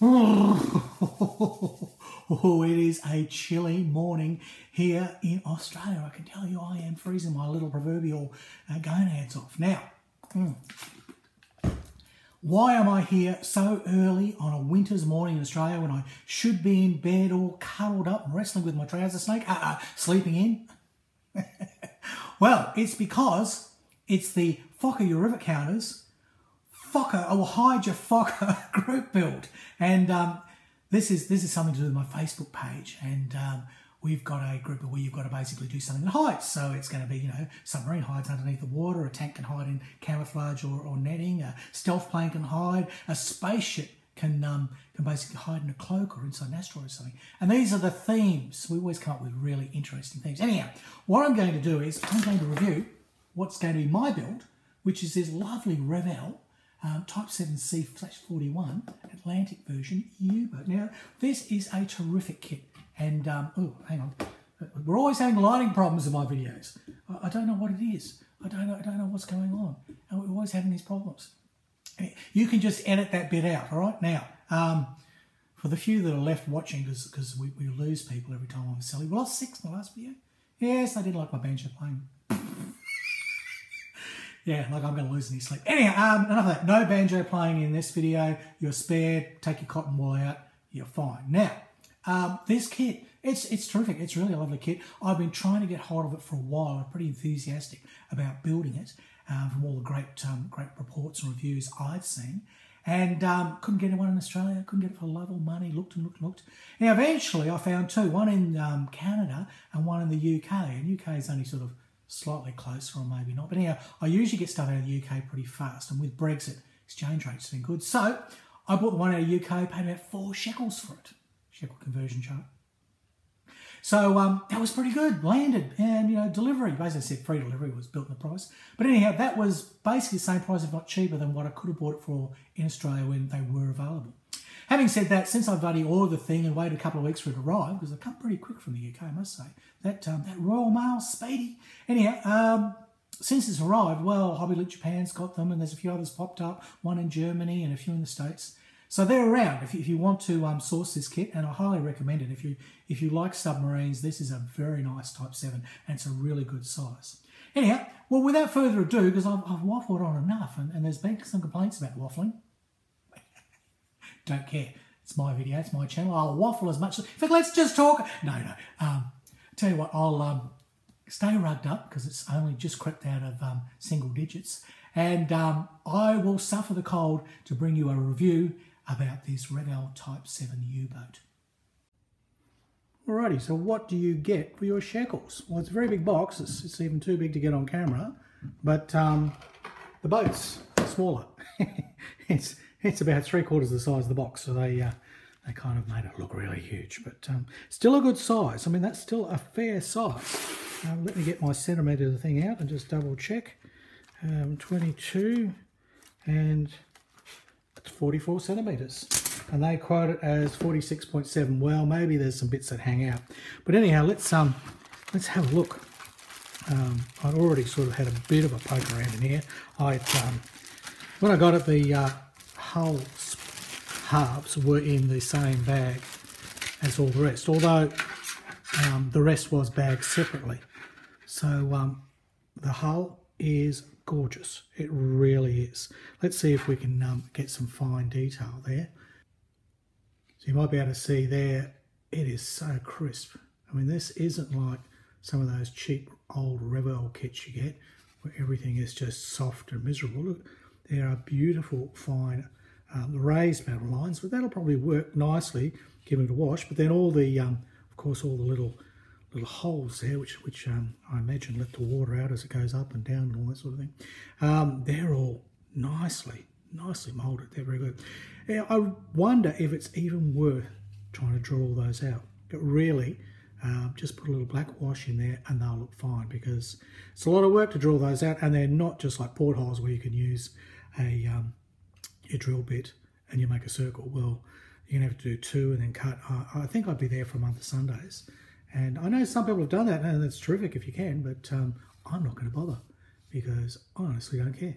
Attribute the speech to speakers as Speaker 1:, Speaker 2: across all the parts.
Speaker 1: Oh, it is a chilly morning here in Australia. I can tell you I am freezing my little proverbial uh, gonads off. Now, mm, why am I here so early on a winter's morning in Australia when I should be in bed all cuddled up and wrestling with my trouser snake, uh, uh, sleeping in? well, it's because it's the Fokker Rivet Counters Fokker, I will hide your Fokker group build. And um, this is this is something to do with my Facebook page. And um, we've got a group where you've got to basically do something that hides. So it's going to be, you know, submarine hides underneath the water, a tank can hide in camouflage or, or netting, a stealth plane can hide, a spaceship can um, can basically hide in a cloak or inside an asteroid or something. And these are the themes. We always come up with really interesting themes. Anyhow, what I'm going to do is I'm going to review what's going to be my build, which is this lovely Revell um, Type 7C 41 Atlantic version U-boat. Now, this is a terrific kit. And, um, oh, hang on. We're always having lighting problems in my videos. I, I, don't know what it is. I don't know, I don't know what's going on. And we're always having these problems. You can just edit that bit out, all right? Now, um, for the few that are left watching, because we, we lose people every time I'm selling, we lost six in the last video. Yes, I did like my banjo playing yeah, like I'm going to lose any sleep. Anyhow, um, enough of that. No banjo playing in this video. You're spared. Take your cotton wool out. You're fine. Now, um, this kit, it's it's terrific. It's really a lovely kit. I've been trying to get hold of it for a while. I'm pretty enthusiastic about building it um, from all the great um, great reports and reviews I've seen. And um, couldn't get one in Australia, couldn't get it for love or money, looked and looked and looked. Now, eventually I found two, one in Canada and one in the UK. And UK is only sort of slightly closer or maybe not. But anyhow, I usually get stuff out of the UK pretty fast. And with Brexit, exchange rates have been good. So I bought the one out of the UK, paid about four shekels for it. Shekel conversion chart. So um, that was pretty good. Landed and you know delivery. Basically said free delivery was built in the price. But anyhow, that was basically the same price, if not cheaper, than what I could have bought it for in Australia when they were available. Having said that, since I've already ordered the thing and waited a couple of weeks for it to arrive, because it come pretty quick from the UK, I must say, that um, that Royal Mail speedy. Anyhow, um, since it's arrived, well, Hobby Japan's got them, and there's a few others popped up, one in Germany and a few in the States. So they're around if you, if you want to um, source this kit, and I highly recommend it. If you if you like submarines, this is a very nice Type 7, and it's a really good size. Anyhow, well, without further ado, because I've, I've, waffled on enough, and, and there's been some complaints about waffling, don't care. It's my video, it's my channel. I'll waffle as much. In fact, let's just talk. No, no. Um, tell you what, I'll um, stay rugged up because it's only just crept out of um, single digits. And um, I will suffer the cold to bring you a review about this Revell Type 7 U-boat. Alrighty, so what do you get for your shekels? Well, it's a very big box. It's, it's even too big to get on camera. But um, the boat's smaller. it's it's about three quarters the size of the box, so they uh, they kind of made it look really huge, but um, still a good size. I mean, that's still a fair size. Um, let me get my centimetre thing out and just double check. Um, 22 and it's 44 centimetres. And they quote it as 46.7. Well, maybe there's some bits that hang out. But anyhow, let's um let's have a look. Um, I'd already sort of had a bit of a poke around in here. I um, when I got it, the uh, hull halves were in the same bag as all the rest, although um, the rest was bagged separately. So um, the hull is gorgeous. It really is. Let's see if we can um, get some fine detail there. So you might be able to see there, it is so crisp. I mean, this isn't like some of those cheap old Revell kits you get where everything is just soft and miserable. Look, there are beautiful, fine um, the raised metal lines, but that'll probably work nicely, give it a wash. But then all the, um, of course, all the little little holes there, which which um, I imagine let the water out as it goes up and down and all that sort of thing. Um, they're all nicely, nicely moulded. They're very good. I wonder if it's even worth trying to draw all those out. But really, um, just put a little black wash in there and they'll look fine because it's a lot of work to draw those out and they're not just like portholes where you can use a um, your drill bit and you make a circle. Well, you're to have to do two and then cut. I, I think I'd be there for a month of Sundays. And I know some people have done that, and that's terrific if you can, but um, I'm not going to bother because I honestly don't care.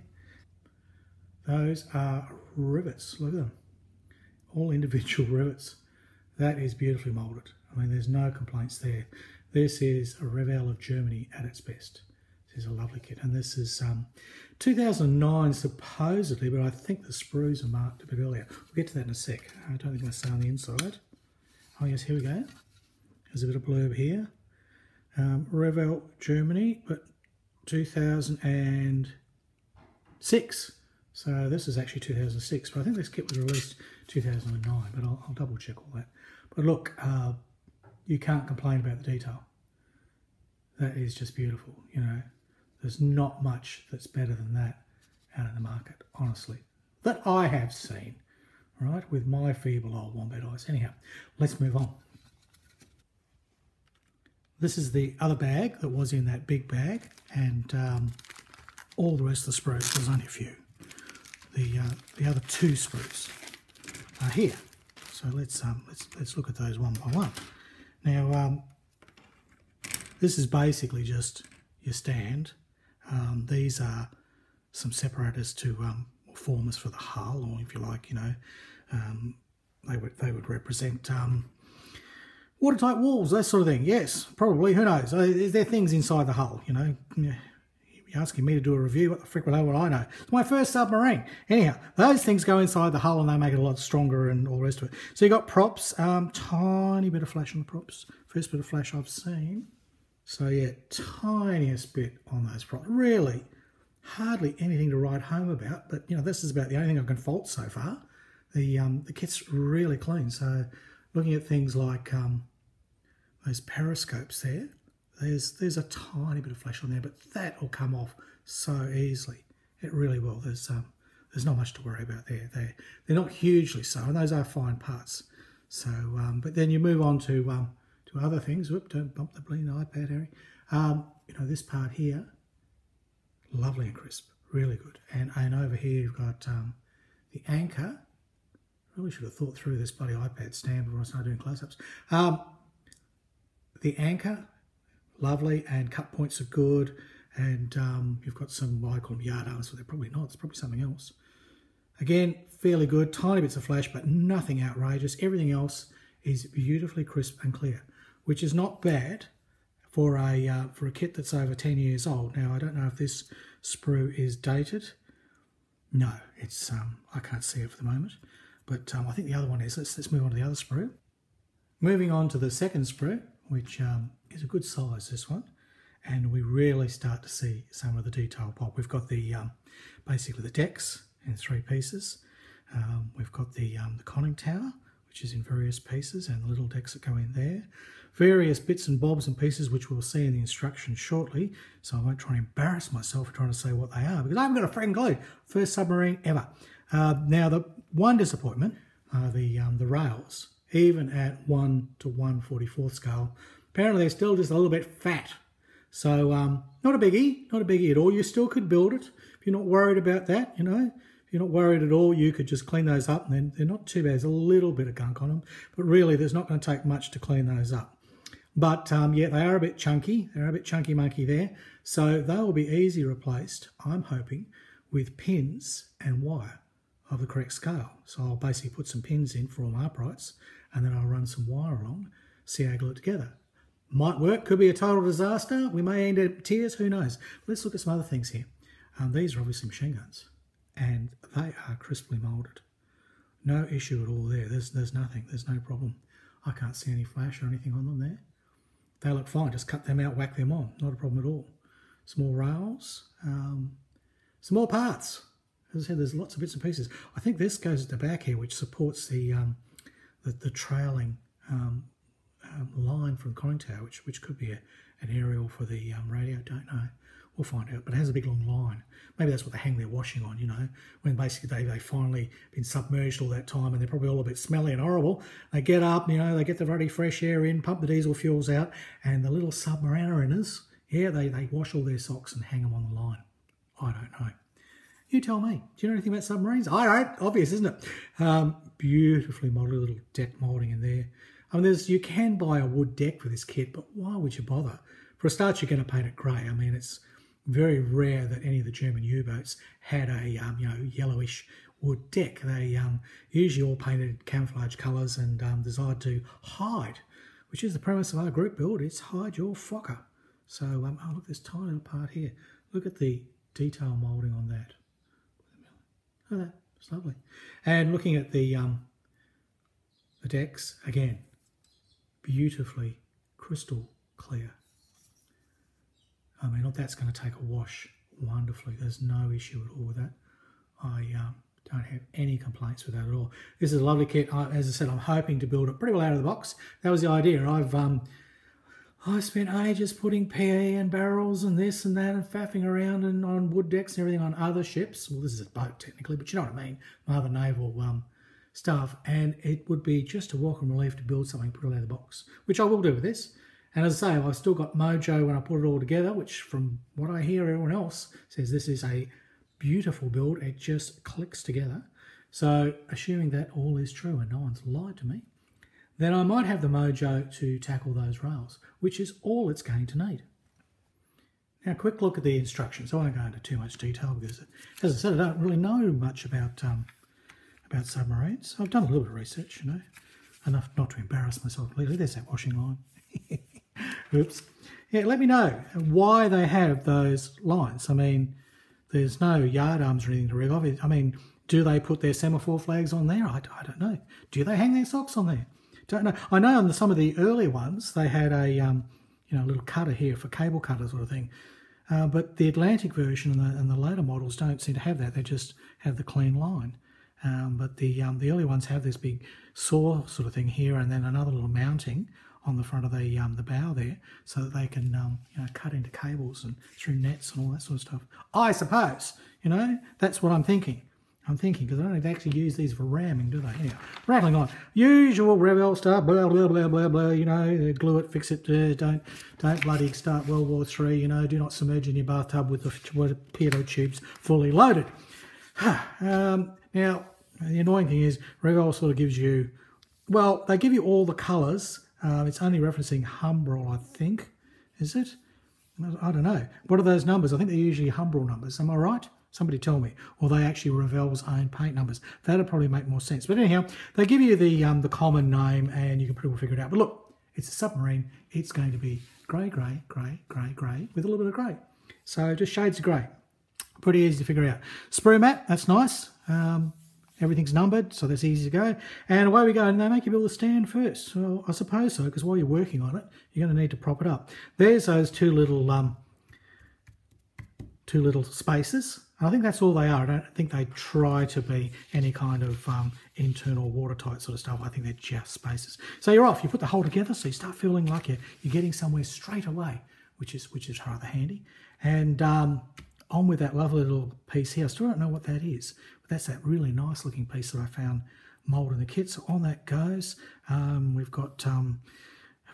Speaker 1: Those are rivets. Look at them. all individual rivets. That is beautifully moulded. I mean, there's no complaints there. This is a Revell of Germany at its best. Is a lovely kit. And this is um, 2009 supposedly, but I think the sprues are marked a bit earlier. We'll get to that in a sec. I don't think I say on the inside. Oh yes, here we go. There's a bit of blurb here. Um, Revell, Germany, but 2006. So this is actually 2006, but I think this kit was released 2009, but I'll, I'll double check all that. But look, uh, you can't complain about the detail. That is just beautiful, you know. There's not much that's better than that out in the market, honestly, that I have seen, right, with my feeble old wombat eyes. Anyhow, let's move on. This is the other bag that was in that big bag, and um, all the rest of the sprues, there's only a few. The, uh, the other two sprues are here. So let's, um, let's, let's look at those one by one. Now, um, this is basically just your stand. Um, these are some separators to um, formers for the hull, or if you like, you know, um, they would they would represent um, watertight walls, that sort of thing. Yes, probably. Who knows? Is there things inside the hull? You know, you're asking me to do a review. What the frick would I, what I know? It's my first submarine. Anyhow, those things go inside the hull and they make it a lot stronger and all the rest of it. So you got props, um, tiny bit of flash on the props. First bit of flash I've seen. So yeah, tiniest bit on those props. Really, hardly anything to write home about. But you know, this is about the only thing I can fault so far. The um, the kit's really clean. So looking at things like um, those periscopes there, there's there's a tiny bit of flash on there, but that will come off so easily. It really will. There's um, there's not much to worry about there. They they're not hugely so, and those are fine parts. So, um, but then you move on to um, to other things. Whoop! Don't bump the bleeding iPad, Harry. Um, you know this part here, lovely and crisp, really good. And and over here you've got um, the anchor. Really should have thought through this bloody iPad stand before I started doing close-ups. Um, the anchor lovely, and cut points are good. And um, you've got some, well, I call them yard arms, but they're probably not. It's probably something else. Again, fairly good. Tiny bits of flash, but nothing outrageous. Everything else is beautifully crisp and clear, which is not bad for a uh, for a kit that's over 10 years old. Now, I don't know if this sprue is dated. No, it's um, I can't see it for the moment. But um, I think the other one is. Let's, let's move on to the other sprue. Moving on to the second sprue, which um, is a good size, this one. And we really start to see some of the detail pop. We've got the um, basically the decks in three pieces. Um, we've got the, um, the conning tower, which is in various pieces, and the little decks that go in there. Various bits and bobs and pieces, which we'll see in the instructions shortly. So I won't try and embarrass myself trying to say what they are, because I haven't got a freaking clue. First submarine ever. Uh, now, the one disappointment are the, um, the rails. Even at 1 to 144th scale, Apparently they're still just a little bit fat. So um, not a biggie, not a biggie at all. You still could build it if you're not worried about that, you know. If you're not worried at all, you could just clean those up and then they're not too bad. There's a little bit of gunk on them, but really there's not going to take much to clean those up. But um, yeah, they are a bit chunky. They're a bit chunky monkey there. So they will be easy replaced, I'm hoping, with pins and wire of the correct scale. So I'll basically put some pins in for all my uprights and then I'll run some wire along, see how I glue it together. Might work, could be a total disaster. We may end up tears, who knows. Let's look at some other things here. Um, these are obviously machine guns, and they are crisply moulded. No issue at all there. There's, there's nothing. There's no problem. I can't see any flash or anything on them there. They look fine. Just cut them out, whack them on. Not a problem at all. Small rails. Um, some more parts. As I said, there's lots of bits and pieces. I think this goes at the back here, which supports the um, the, the, trailing um, um, line from conning tower, which which could be a, an aerial for the um, radio. Don't know. We'll find out. But it has a big long line. Maybe that's what they hang their washing on. You know, when basically they they finally been submerged all that time and they're probably all a bit smelly and horrible. They get up, you know, they get the very fresh air in, pump the diesel fuels out, and the little submariners, yeah, they they wash all their socks and hang them on the line. I don't know. You tell me. Do you know anything about submarines? I don't. Obvious, isn't it? Um, beautifully modelled little deck moulding in there. I mean, there's you can buy a wood deck for this kit, but why would you bother? For a start, you're going to paint it grey. I mean, it's very rare that any of the German U-boats had a um, you know yellowish wood deck. They um, usually all painted camouflage colours and um, designed to hide, which is the premise of our group build. It's hide your Fokker. So, um, oh look, at this tiny little part here. Look at the detail moulding on that. Look at that, it's lovely. And looking at the um, the decks again, beautifully crystal clear. I mean, that's going to take a wash wonderfully. There's no issue at all with that. I um, don't have any complaints with that at all. This is a lovely kit. I, as I said, I'm hoping to build it pretty well out of the box. That was the idea. I've um, I spent ages putting PE and barrels and this and that and faffing around and on wood decks and everything on other ships. Well, this is a boat technically, but you know what I mean. My other naval um, stuff. And it would be just a welcome relief to build something pretty out of the box, which I will do with this. And as I say, I've still got mojo when I put it all together, which from what I hear everyone else says this is a beautiful build. It just clicks together. So assuming that all is true and no one's lied to me, then I might have the mojo to tackle those rails, which is all it's going to need. Now, quick look at the instructions. I won't go into too much detail because, as I said, I don't really know much about um, about submarines. I've done a little bit of research, you know, enough not to embarrass myself completely. There's that washing line. Oops. Yeah, let me know why they have those lines. I mean, there's no yard arms or anything to rig off. I mean, do they put their semaphore flags on there? I, I don't know. Do they hang their socks on there? Don't know. I know on some of the early ones they had a um, you know little cutter here for cable cutter sort of thing. Uh, but the Atlantic version and the, and the, later models don't seem to have that. They just have the clean line. Um, but the um, the early ones have this big saw sort of thing here, and then another little mounting on the front of the um, the bow there, so that they can um, you know cut into cables and through nets and all that sort of stuff. I suppose you know that's what I'm thinking. I'm thinking because I don't actually use these for ramming, do they? Anyhow, rattling on. Usual Revell stuff. Blah blah blah blah blah. You know, glue it, fix it. Uh, don't don't bloody start World War Three. You know, do not submerge in your bathtub with the pitot tubes fully loaded. um, now, the annoying thing is Revell sort of gives you, well, they give you all the colours um, it's only referencing Humbrol, I think. Is it? I don't know. What are those numbers? I think they're usually Humbrol numbers. Am I right? Somebody tell me. Or they actually Revell's own paint numbers. That'd probably make more sense. But anyhow, they give you the um, the common name and you can pretty well figure it out. But look, it's a submarine. It's going to be grey, grey, grey, grey, grey with a little bit of grey. So just shades of grey. Pretty easy to figure out. Sprue mat, that's nice. Um, Everything's numbered, so that's easy to go. And away we go. And they make you build a stand first. Well, I suppose so, because while you're working on it, you're going to need to prop it up. There's those two little um, two little spaces. I think that's all they are. I don't think they try to be any kind of um, internal watertight sort of stuff. I think they're just spaces. So you're off. You put the whole together, so you start feeling like you're, you're getting somewhere straight away, which is which is rather handy. And um, on with that lovely little piece here. I still don't know what that is, but that's that really nice looking piece that I found mould in the kit. So on that goes. Um, we've got um,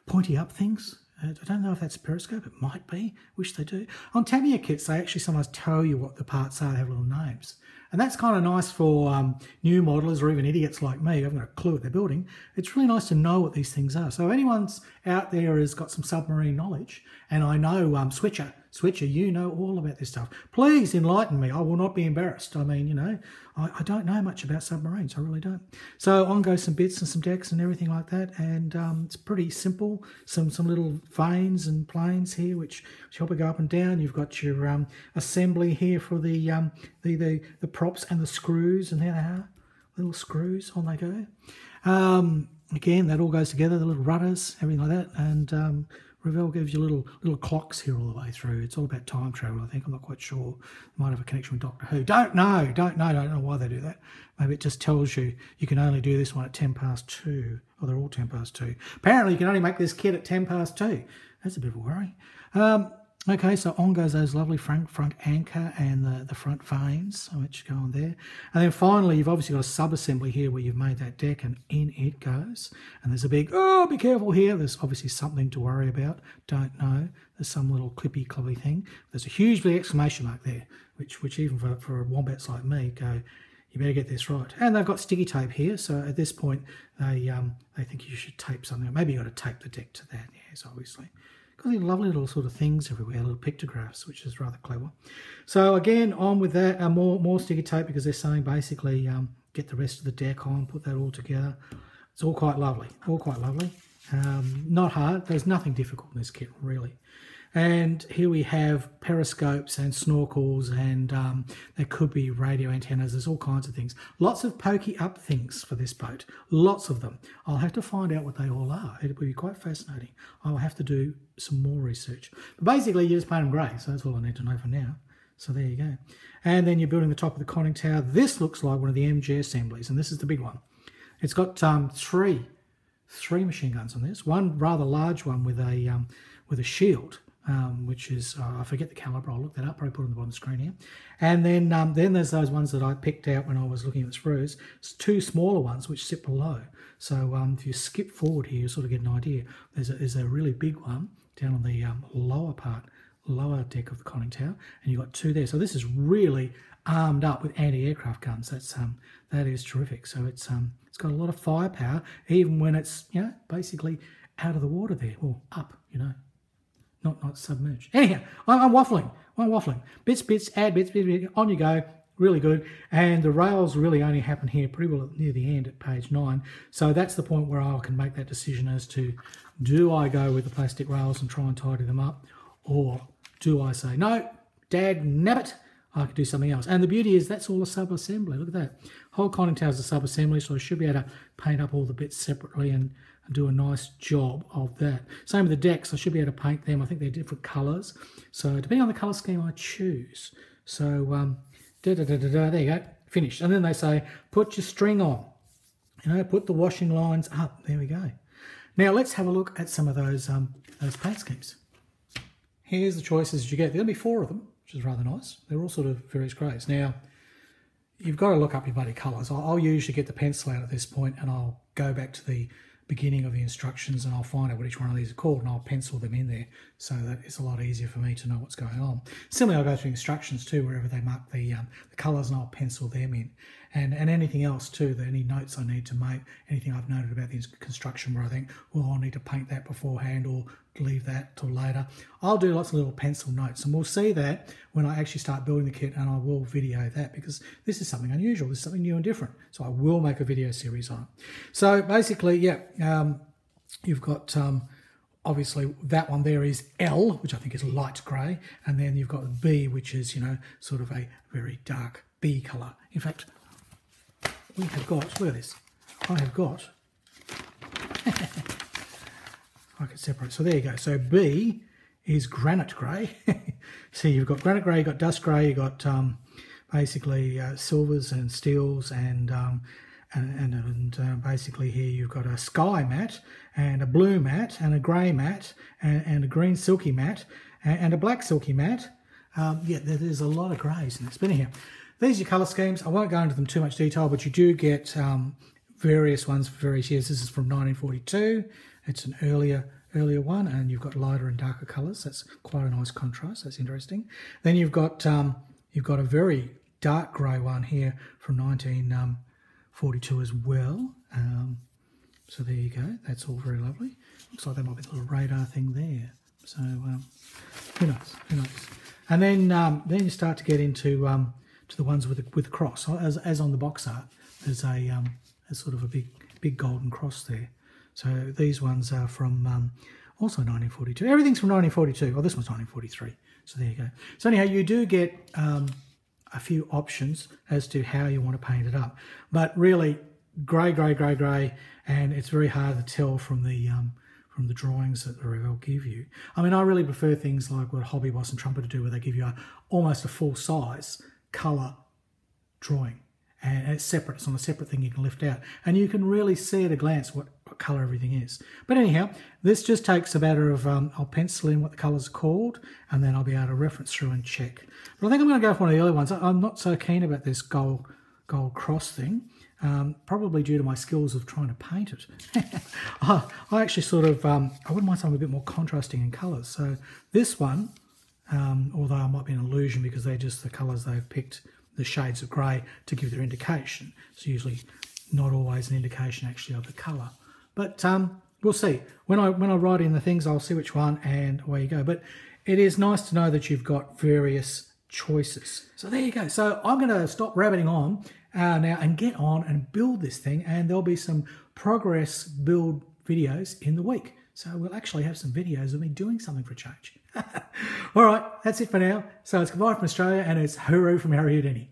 Speaker 1: pointy up things. Uh, I don't know if that's a periscope. It might be. Wish they do. On Tamiya kits, they actually sometimes tell you what the parts are. They have little names. And that's kind of nice for um, new modelers or even idiots like me who haven't got a clue what they're building. It's really nice to know what these things are. So anyone's out there has got some submarine knowledge, and I know um, Switcher Switcher, you know all about this stuff. Please enlighten me. I will not be embarrassed. I mean, you know, I, I don't know much about submarines. I really don't. So on go some bits and some decks and everything like that. And um, it's pretty simple. Some some little vanes and planes here, which, which help it go up and down. You've got your um, assembly here for the, um, the, the, the props and the screws. And there they are. Little screws. On they go. Um, again, that all goes together. The little rudders, everything like that. And um, Revell gives you little little clocks here all the way through. It's all about time travel, I think. I'm not quite sure. Might have a connection with Doctor Who. Don't know. Don't know. Don't know why they do that. Maybe it just tells you you can only do this one at 10 past 2. Oh, they're all 10 past 2. Apparently, you can only make this kit at 10 past 2. That's a bit of a worry. Um, Okay, so on goes those lovely front, front anchor and the, the front vanes, which go on there. And then finally, you've obviously got a sub-assembly here where you've made that deck and in it goes. And there's a big, oh, be careful here. There's obviously something to worry about. Don't know. There's some little clippy cloppy thing. There's a huge big exclamation mark there, which which even for, for wombats like me go, you better get this right. And they've got sticky tape here, so at this point they um, they think you should tape something. Maybe you got to tape the deck to that, yes, obviously got these lovely little sort of things everywhere, little pictographs, which is rather clever. So again, on with that, uh, more more sticky tape because they're saying basically um, get the rest of the deck on, put that all together. It's all quite lovely, all quite lovely. Um, not hard. There's nothing difficult in this kit really. And here we have periscopes and snorkels, and um, there could be radio antennas. There's all kinds of things. Lots of pokey up things for this boat. Lots of them. I'll have to find out what they all are. It will be quite fascinating. I'll have to do some more research. But basically, you just paint them grey, so that's all I need to know for now. So there you go. And then you're building the top of the conning tower. This looks like one of the MG assemblies, and this is the big one. It's got um, three, three machine guns on this. One rather large one with a um, with a shield um, which is uh, I forget the caliber. I'll look that up. Probably put it on the bottom the screen here. And then um, then there's those ones that I picked out when I was looking at the sprues. It's two smaller ones which sit below. So um, if you skip forward here, you sort of get an idea. There's a, there's a really big one down on the um, lower part, lower deck of the conning tower, and you've got two there. So this is really armed up with anti-aircraft guns. That's um that is terrific. So it's um it's got a lot of firepower, even when it's you know basically out of the water there or up, you know not not submerged. Anyhow, I'm, I'm waffling. I'm waffling. Bits, bits, add bits, bits, bits, on you go. Really good. And the rails really only happen here pretty well near the end at page nine. So that's the point where I can make that decision as to do I go with the plastic rails and try and tidy them up, or do I say no, Dad, nabbit, I could do something else. And the beauty is that's all a sub-assembly. Look at that. Whole conning tower is a sub-assembly, so I should be able to paint up all the bits separately and and do a nice job of that. Same with the decks, I should be able to paint them. I think they're different colours. So depending on the colour scheme I choose. So um, da, da, da, there you go, finished. And then they say, put your string on. You know, put the washing lines up. There we go. Now let's have a look at some of those, um, those paint schemes. Here's the choices you get. There'll be four of them, which is rather nice. They're all sort of various greys. Now, you've got to look up your bloody colours. I'll, usually get the pencil out at this point and I'll go back to the beginning of the instructions and I'll find out what each one of these are called and I'll pencil them in there so that it's a lot easier for me to know what's going on. Similarly, I'll go through instructions too, wherever they mark the, um, the colours and I'll pencil them in. And, and anything else too, that any notes I need to make, anything I've noted about the construction where I think, well, I'll need to paint that beforehand or leave that till later. I'll do lots of little pencil notes and we'll see that when I actually start building the kit and I will video that because this is something unusual. This is something new and different. So I will make a video series on it. So basically, yeah, um, you've got um, obviously that one there is L, which I think is light grey. And then you've got B, which is, you know, sort of a very dark B colour. In fact, we have got, look at this, I have got I can separate. So there you go. So B is granite grey. See, you've got granite grey, you've got dust grey, you've got um, basically uh, silvers and steels and um, and, and, and uh, basically here you've got a sky matte and a blue matte and a grey matte and, and a green silky matte and, a black silky matte. Um, yeah, there's a lot of greys in this. But anyhow, these are your colour schemes. I won't go into them too much detail, but you do get um, various ones for various years. This is from 1942. It's an earlier earlier one, and you've got lighter and darker colours. That's quite a nice contrast. That's interesting. Then you've got um, you've got a very dark grey one here from 1942 as well. Um, so there you go. That's all very lovely. Looks like there might be a little radar thing there. So um, who knows? Who knows? And then um, then you start to get into um, to the ones with the, with cross. As, as on the box art, there's a, um, a sort of a big big golden cross there. So these ones are from um, also 1942. Everything's from 1942. Oh, this one's 1943. So there you go. So anyhow, you do get um, a few options as to how you want to paint it up. But really, grey, grey, grey, grey, and it's very hard to tell from the um, from the drawings that the Revell give you. I mean, I really prefer things like what Hobby Boss and Trumpeter do, where they give you a, almost a full size colour drawing and it's separate. It's on a separate thing you can lift out, and you can really see at a glance what, what colour everything is. But anyhow, this just takes a matter of um, I'll pencil in what the colours are called, and then I'll be able to reference through and check. But I think I'm going to go for one of the early ones. I'm not so keen about this gold gold cross thing. Um, probably due to my skills of trying to paint it. I actually sort of, um, I wouldn't mind something a bit more contrasting in colours. So this one, um, although it might be an illusion because they're just the colours they've picked the shades of grey to give their indication. It's usually not always an indication actually of the colour. But um, we'll see. When I when I write in the things, I'll see which one and away you go. But it is nice to know that you've got various choices. So there you go. So I'm going to stop rabbiting on uh, now and get on and build this thing. And there'll be some progress build videos in the week. So we'll actually have some videos of me doing something for a change. All right, that's it for now. So it's goodbye from Australia and it's hooroo from Harry Houdini.